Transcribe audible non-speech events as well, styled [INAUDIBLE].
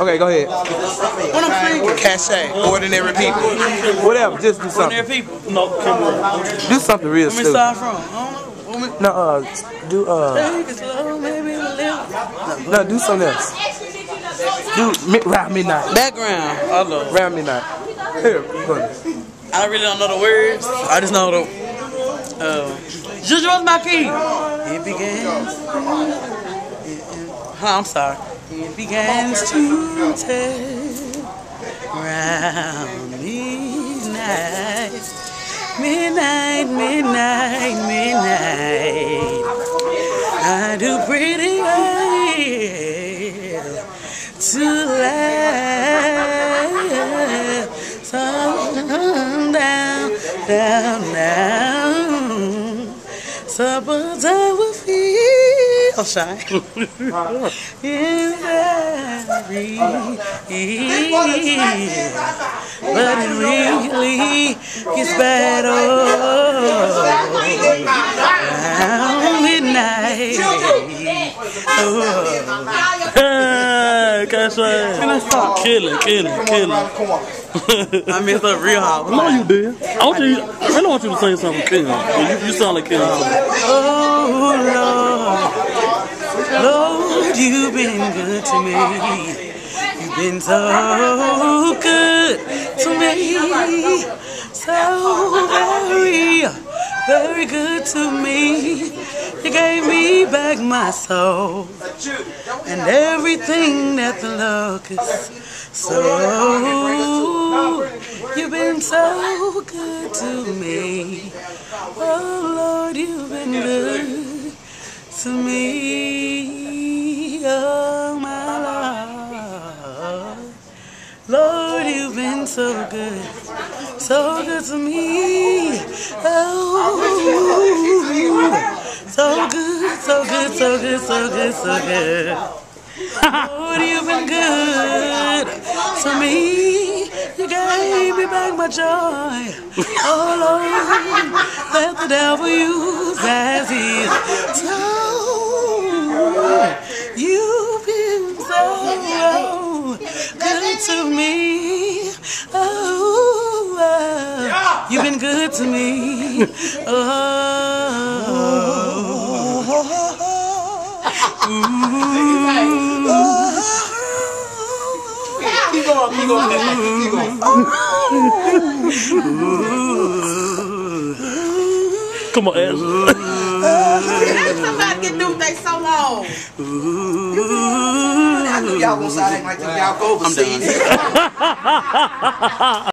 Okay, go ahead. What I'm thinking? Cachet. Ordinary people. Whatever, just do Ordinary something. people. No, camera. Do something real Where me stupid. start from? I don't know. Where No, uh, do, uh, Take it slow, maybe a little. no, do something else. Do mi- round midnight. Background. Hello. Round midnight. Here, go ahead. I really don't know the words. I just know the. Uh, just was my key. It begins. Huh, I'm sorry. It begins to turn round midnight. Midnight, midnight, midnight. I do pretty well to last sun down, down, down. Supper time will feel shy. In but it really gets bad oh, around midnight. Oh. Cachet. Killing, killing, killing. I messed up real hard. No, you did. I want you. I really want you to say something, King. You, you sound like King. Oh Lord, Lord, you've been good to me. You've been so good to me, so very, very good to me. You gave me back my soul and everything that the locusts so You've been so good to me. Oh Lord, you've been good to me. Lord, you've been so good, so good to me. Oh, so good, so good, so good, so good, so good. Lord, you've been good to me. You gave me back my joy. Oh Lord, let the devil use as his to me. Oh, oh, you've been good to me. Oh. Keep going, keep going, keep going. Come on, Ash. Somebody get through they so long. Oh. Y'all gonna start acting like y'all go overseas. [LAUGHS]